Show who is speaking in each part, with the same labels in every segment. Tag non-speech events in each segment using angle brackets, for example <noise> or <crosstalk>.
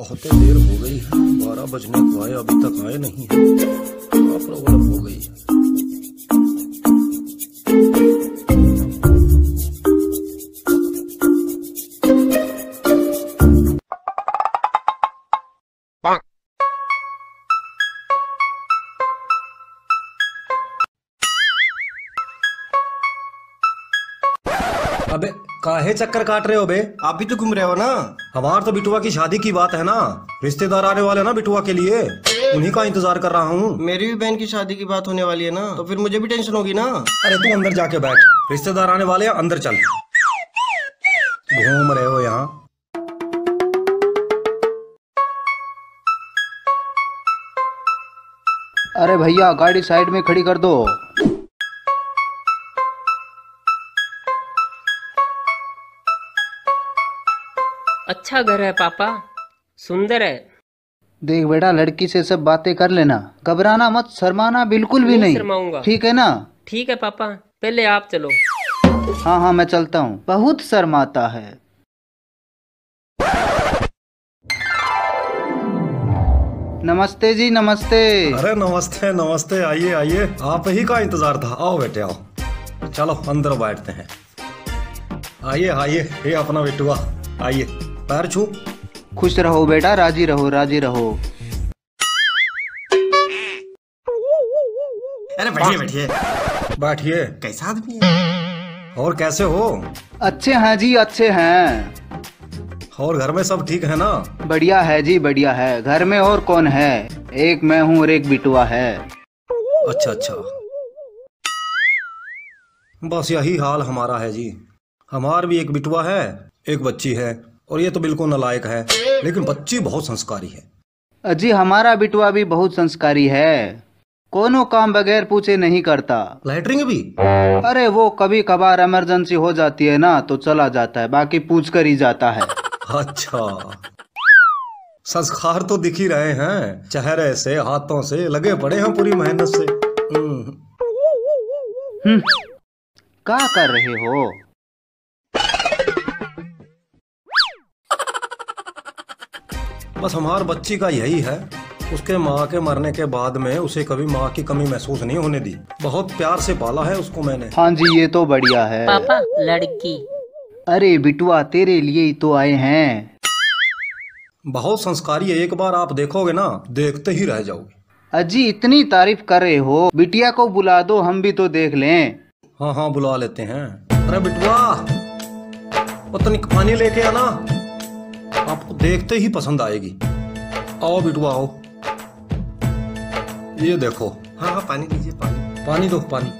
Speaker 1: बहुत देर हो गई है। बारह बजने को आए, अभी तक आए नहीं है। क्या प्रॉब्लम हो गई है। अबे काहे चक्कर काट रहे हो बे?
Speaker 2: आप भी तो घूम रहे हो ना?
Speaker 1: हमार तो बिटुआ की शादी की बात है ना। रिश्तेदार आने वाले ना बिटुआ के लिए। उन्हीं का इंतज़ार कर रहा हूँ।
Speaker 2: मेरी भी बहन की शादी की बात होने वाली है ना तो फिर मुझे भी टेंशन होगी ना?
Speaker 1: अरे तू अंदर जाके बैठ। रिश्तेदार आने वाले हैं अंदर चल। घूम रहे हो यहाँ।
Speaker 3: अरे भैया गाड़ी साइड में खड़ी कर दो।
Speaker 4: अच्छा घर है पापा। सुंदर है।
Speaker 3: देख बेटा लड़की से सब बातें कर लेना। घबराना मत शर्माना बिल्कुल भी
Speaker 4: नहीं
Speaker 3: नहीं।
Speaker 4: शर्माऊँगा।
Speaker 3: ठीक है ना?
Speaker 4: ठीक है पापा। पहले आप चलो।
Speaker 3: हाँ हाँ मैं चलता हूँ। बहुत शर्माता है। नमस्ते जी नमस्ते।
Speaker 1: अरे नमस्ते नमस्ते। आइए आइए। आप ही का इंतज़ार था। आओ बेटे आओ। चलो अंदर बैठते हैं। आइए आइए। ये अपना बिटुआ। आइए। पैर छू।
Speaker 3: खुश रहो बेटा राज़ी रहो राज़ी रहो।
Speaker 2: अरे बैठिए बैठिए।
Speaker 1: बैठिए।
Speaker 2: कैसा आदमी है?
Speaker 1: और कैसे हो?
Speaker 3: अच्छे हैं जी अच्छे हैं।
Speaker 1: और घर में सब ठीक है ना?
Speaker 3: बढ़िया है जी बढ़िया है। घर में और कौन है? एक मैं हूँ और एक बिटुआ है।
Speaker 1: अच्छा अच्छा। बस यही हाल हमारा है जी। हमार भी एक बिटुआ है एक बच्ची है। और ये तो बिल्कुल नालायक है लेकिन बच्ची बहुत संस्कारी है।
Speaker 3: अजी हमारा बिटुआ भी बहुत संस्कारी है। कोनो काम बगैर पूछे नहीं करता।
Speaker 1: लैटरिंग भी?
Speaker 3: अरे वो कभी कभार इमरजेंसी हो जाती है ना तो चला जाता है बाकी पूछ कर ही जाता है।
Speaker 1: अच्छा। संस्कार तो दिख ही रहे हैं चेहरे से हाथों से लगे पड़े हैं पूरी मेहनत से। हम्म,
Speaker 3: हम्म, क्या कर रहे हो?
Speaker 1: बस हमार बच्ची का यही है। उसके माँ के मरने के बाद में उसे कभी माँ की कमी महसूस नहीं होने दी। बहुत प्यार से पाला है उसको मैंने।
Speaker 3: हाँ जी ये तो बढ़िया है।
Speaker 4: पापा लड़की।
Speaker 3: अरे बिटुआ तेरे लिए ही तो आए हैं।
Speaker 1: बहुत संस्कारी है एक बार आप देखोगे ना देखते ही रह जाओगे।
Speaker 3: अजी इतनी तारीफ़ कर रहे हो। बिटिया को बुला दो हम भी तो देख लें।
Speaker 1: हाँ हाँ बुला लेते हैं। अरे बिटुआ पानी लेके आना। आपको देखते ही पसंद आएगी। आओ बिटुआ आओ। ये देखो।
Speaker 2: हाँ हाँ पानी लीजिए पानी।
Speaker 1: पानी दो पानी।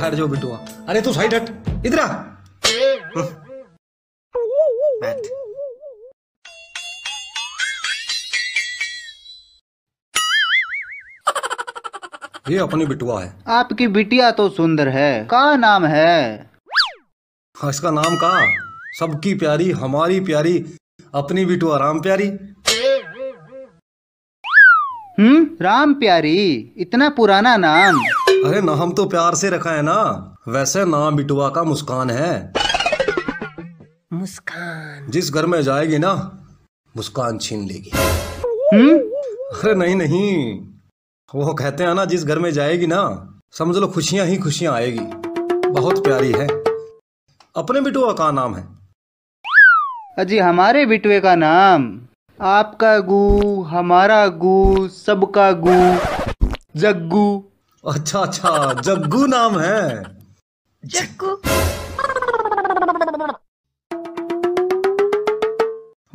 Speaker 1: बैठ जाओ बिटुआ। अरे तू साइड हट। इधर
Speaker 2: बैठ <laughs>
Speaker 1: ये अपनी बिटुआ है।
Speaker 3: आपकी बिटिया तो सुंदर है। का नाम है?
Speaker 1: हाँ इसका नाम का? सबकी प्यारी हमारी प्यारी अपनी बिटुआ राम प्यारी।
Speaker 3: हम्म राम प्यारी इतना पुराना नाम।
Speaker 1: अरे नाम तो प्यार से रखा है ना। वैसे नाम बिटुआ का मुस्कान है।
Speaker 4: मुस्कान।
Speaker 1: जिस घर में जाएगी ना मुस्कान छीन लेगी।
Speaker 3: हम्म?
Speaker 1: अरे नहीं नहीं। वो कहते हैं ना जिस घर में जाएगी ना समझ लो खुशियाँ ही खुशियाँ आएगी। बहुत प्यारी है। अपने बिटुआ का नाम है।
Speaker 3: अजी हमारे बिटुए का नाम। आपका गू हमारा गू सबका गू जग्गू।
Speaker 1: अच्छा अच्छा जग्गू नाम है।
Speaker 4: जग्गू।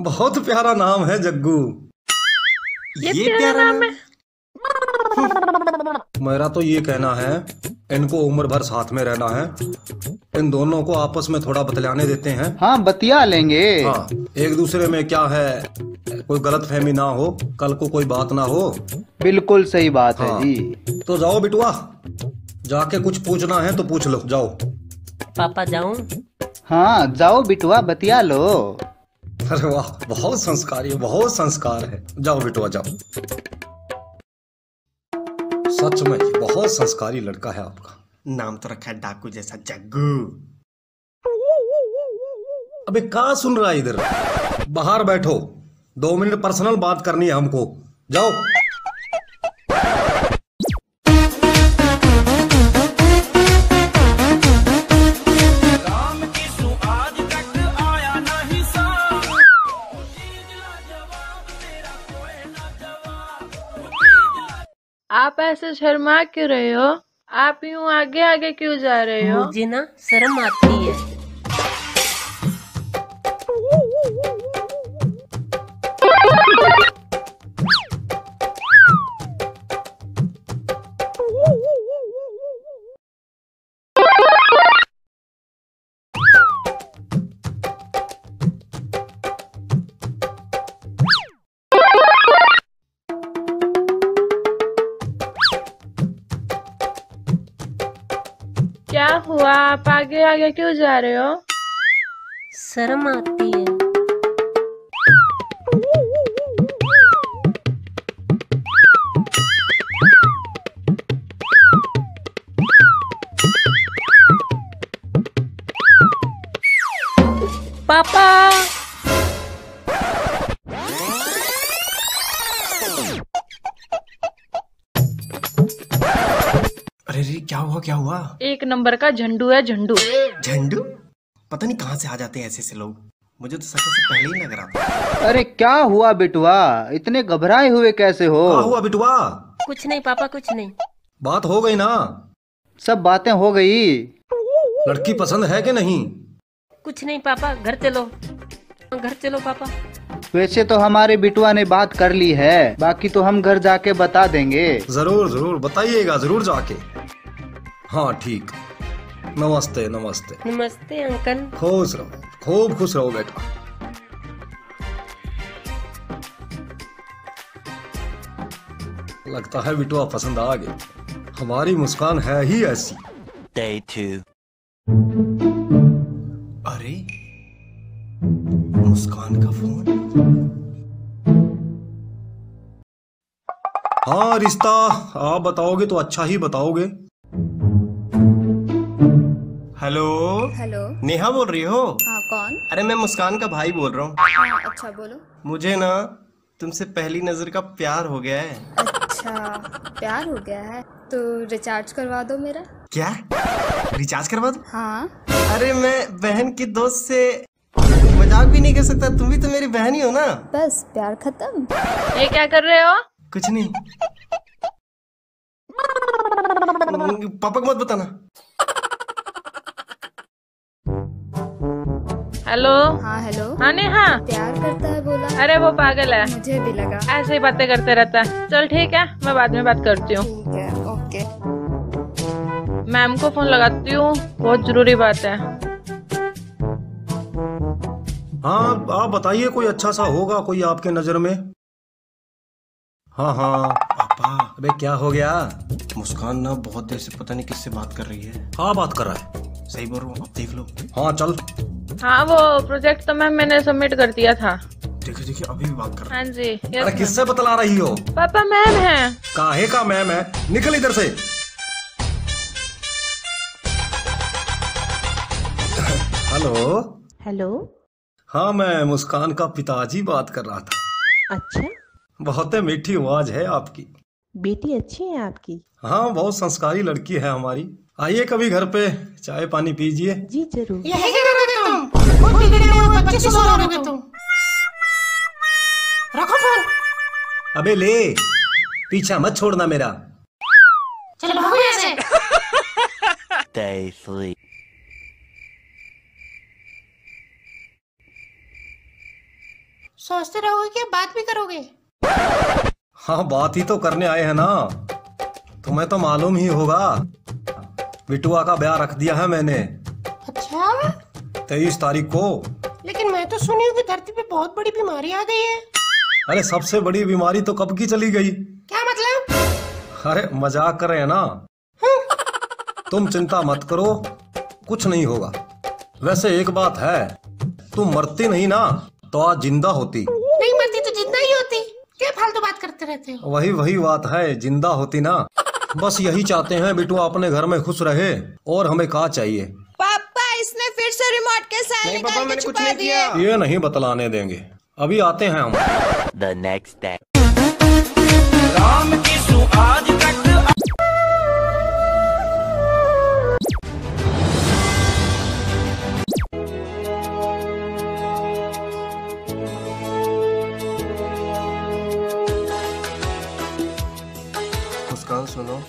Speaker 1: बहुत प्यारा नाम है जग्गू।
Speaker 4: ये, प्यारा नाम है। <laughs>
Speaker 1: मेरा तो ये कहना है इनको उम्र भर साथ में रहना है। इन दोनों को आपस में थोड़ा बतलाने देते हैं।
Speaker 3: हाँ बतिया लेंगे।
Speaker 1: हाँ एक दूसरे में क्या है कोई गलत फहमी ना हो कल को कोई बात ना हो।
Speaker 3: बिल्कुल सही बात हाँ,
Speaker 1: है।
Speaker 3: जी।
Speaker 1: तो जाओ बिटुआ जाके कुछ पूछना है तो पूछ लो जाओ।
Speaker 4: पापा जाऊँ?
Speaker 3: हाँ जाओ बिटुआ बतिया लो।
Speaker 1: अरे वाह बहुत संस्कारी है बहुत संस्कार है। जाओ बिटुआ जाओ। सच में बहुत संस्कारी लड़का है आपका।
Speaker 2: नाम तो रखा है डाकू जैसा जग्गू।
Speaker 1: अबे कहा सुन रहा है इधर? बाहर बैठो। दो मिनट पर्सनल बात करनी है हमको। जाओ।
Speaker 5: ऐसे शर्मा क्यों रहे हो? आप यूँ आगे आगे क्यों जा रहे हो?
Speaker 4: मुझे ना शर्म आती है।
Speaker 5: हुआ? आप आगे आगे क्यों जा रहे हो?
Speaker 4: शर्म आती है। पापा!
Speaker 2: रे क्या हुआ? क्या हुआ
Speaker 5: एक नंबर का झंडू है झंडू।
Speaker 2: झंडू? पता नहीं कहाँ से आ जाते हैं ऐसे ऐसे लोग। मुझे तो शक्ल से पहले ही लग रहा था।
Speaker 3: अरे क्या हुआ बिटुआ? इतने घबराए हुए कैसे हो?
Speaker 1: क्या हुआ बिटुआ?
Speaker 4: कुछ नहीं पापा कुछ नहीं।
Speaker 1: बात हो गई ना?
Speaker 3: सब बातें हो गई।
Speaker 1: लड़की पसंद है कि नहीं?
Speaker 4: कुछ नहीं पापा घर चलो। घर चलो पापा।
Speaker 3: वैसे तो हमारे बिटुआ ने बात कर ली है। बाकी तो हम घर जाके बता देंगे।
Speaker 1: ज़रूर ज़रूर बताइएगा ज़रूर जाके। हाँ ठीक। नमस्ते नमस्ते।
Speaker 4: नमस्ते अंकल।
Speaker 1: खुश रहो खूब खुश रहो बेटा। लगता है बिटुआ पसंद आ गई हमारी मुस्कान है ही ऐसी।
Speaker 6: Day two.
Speaker 2: अरे मुस्कान का फ़ोन?
Speaker 1: हाँ रिश्ता आप बताओगे तो अच्छा ही बताओगे।
Speaker 2: हेलो।
Speaker 7: हेलो।
Speaker 2: नेहा बोल रही हो?
Speaker 7: हाँ कौन?
Speaker 2: अरे मैं मुस्कान का भाई बोल रहा हूँ।
Speaker 7: हाँ अच्छा बोलो।
Speaker 2: मुझे ना तुमसे पहली नज़र का प्यार हो गया है।
Speaker 7: अच्छा प्यार हो गया है। तो रिचार्ज करवा दो मेरा।
Speaker 2: क्या? रिचार्ज करवा दो?
Speaker 7: हाँ।
Speaker 2: अरे मैं बहन की दोस्त से मज़ाक भी नहीं कर सकता। तुम भी तो मेरी बहन ही हो ना।
Speaker 7: बस प्यार खत्म।
Speaker 5: ये क्या कर रहे हो?
Speaker 2: कुछ नहीं। <laughs> पापा को मत बताना।
Speaker 5: हेलो?
Speaker 7: हाँ हेलो।
Speaker 5: हाँ नेहा?
Speaker 7: प्यार करता है बोला।
Speaker 5: अरे वो पागल है।
Speaker 7: मुझे भी लगा।
Speaker 5: ऐसे ही बातें करते रहता है। चल ठीक है मैं बाद में बात करती हूँ।
Speaker 7: ठीक है ओके।
Speaker 5: मैम को फ़ोन लगाती हूँ। बहुत ज़रूरी बात है।
Speaker 1: हाँ आप बताइए कोई अच्छा सा होगा कोई आपके नज़र में? हाँ हाँ
Speaker 2: पापा
Speaker 1: अबे क्या हो गया?
Speaker 2: मुस्कान ना बहुत देर से पता नहीं किससे बात कर रही है।
Speaker 1: हाँ बात कर रहा है?
Speaker 2: सही बोल रहा हूँ देख लो।
Speaker 1: हाँ चल।
Speaker 5: हाँ वो प्रोजेक्ट तो मैम मैंने सबमिट कर दिया था।
Speaker 2: देखो देखिए अभी भी बात कर रहा
Speaker 5: हाँ। जी
Speaker 1: अरे किससे बतला रही हो?
Speaker 5: पापा मैम है।
Speaker 1: काहे का मैम है? निकल इधर से। हेलो?
Speaker 8: हेलो?
Speaker 1: हाँ मैं मुस्कान का पिताजी बात कर रहा था।
Speaker 8: अच्छा।
Speaker 1: बहुत मीठी आवाज़ है आपकी।
Speaker 8: बेटी अच्छी है आपकी?
Speaker 1: हाँ बहुत संस्कारी लड़की है हमारी। आइए कभी घर पे चाय पानी पीजिए।
Speaker 8: जी ज़रूर।
Speaker 1: अबे ले पीछा मत छोड़ना मेरा।
Speaker 6: Day three.
Speaker 9: सोचते रहोगे क्या बात भी करोगे?
Speaker 1: हाँ बात ही तो करने आए हैं ना। तुम्हें तो मालूम ही होगा बिटुआ का ब्याह रख दिया है मैंने।
Speaker 9: अच्छा।
Speaker 1: तेईस तारीख को।
Speaker 9: तो सुनी हूँ कि धरती पे बहुत बड़ी बीमारी आ गई है।
Speaker 1: अरे सबसे बड़ी बीमारी तो कब की चली गई?
Speaker 9: क्या मतलब?
Speaker 1: अरे मज़ाक कर रहे हैं ना। तुम चिंता मत करो कुछ नहीं होगा। वैसे एक बात है तुम मरती नहीं ना तो आज ज़िंदा होती।
Speaker 9: नहीं मरती तो ज़िंदा ही होती। क्या फालतू बात करते रहते हो?
Speaker 1: वही वही बात है ज़िंदा होती ना। बस यही चाहते हैं बिटू अपने घर में खुश रहे और हमें कहा चाहिए।
Speaker 7: से रिमोट के साथ
Speaker 2: नहीं पापा मैंने कुछ नहीं किया।
Speaker 1: ये नहीं बतलाने देंगे। अभी आते हैं हम।
Speaker 6: The next day.
Speaker 2: मुस्कान सुनो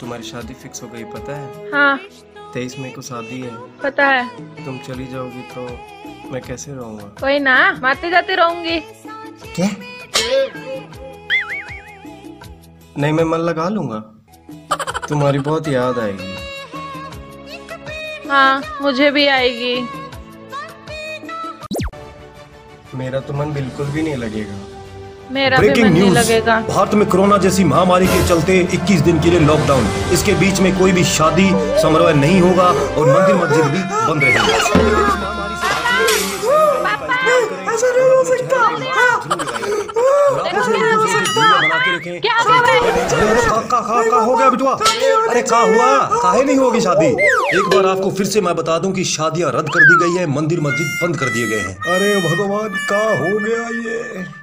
Speaker 2: तुम्हारी शादी फिक्स हो गई पता है?
Speaker 5: हाँ।
Speaker 2: तेईस मई को शादी है।
Speaker 5: पता है।
Speaker 2: तुम चली जाओगी तो मैं कैसे रहूँगा?
Speaker 5: कोई ना मारती जाती रहूँगी।
Speaker 2: क्या? नहीं मैं मन लगा लूँगा। तुम्हारी बहुत याद आएगी।
Speaker 5: हाँ मुझे भी आएगी।
Speaker 2: मेरा तो मन बिल्कुल भी नहीं लगेगा।
Speaker 5: मेरा
Speaker 1: ब्रेकिंग न्यूज़
Speaker 5: लगेगा।
Speaker 1: भारत में कोरोना जैसी महामारी के चलते 21 दिन के लिए लॉकडाउन इसके बीच में कोई भी शादी समारोह नहीं होगा और मंदिर मस्जिद भी बंद रहेंगे।
Speaker 5: क्या हो है
Speaker 1: हो गया बिटुआ अरे हुआ काहे नहीं होगी शादी एक बार आपको फिर से मैं बता दूँ कि शादियाँ रद्द कर दी गई है मंदिर मस्जिद बंद कर दिए गए हैं अरे भगवान का हो गया ये?